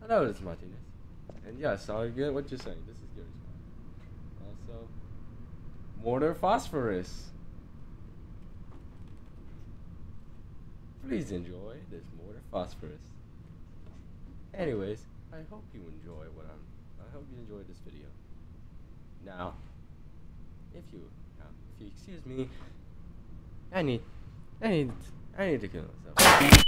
Hello, this is Martinez. And yes, I get what you're saying. This is Garry's. Also, mortar phosphorus. Please enjoy this mortar phosphorus. Anyways, I hope you enjoy what I'm. I hope you enjoyed this video. Now, if you, now, if you excuse me, I need, I need, I need to kill myself.